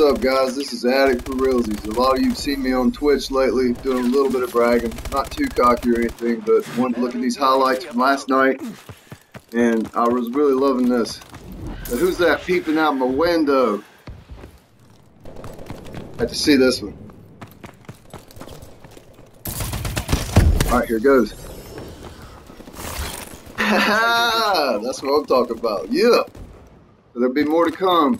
What's up, guys? This is Addict for Realzies. A lot of you have seen me on Twitch lately, doing a little bit of bragging. Not too cocky or anything, but wanted to look at these highlights from last night, and I was really loving this. But who's that peeping out my window? Had to see this one. Alright, here goes. That's what I'm talking about. Yeah! There'll be more to come.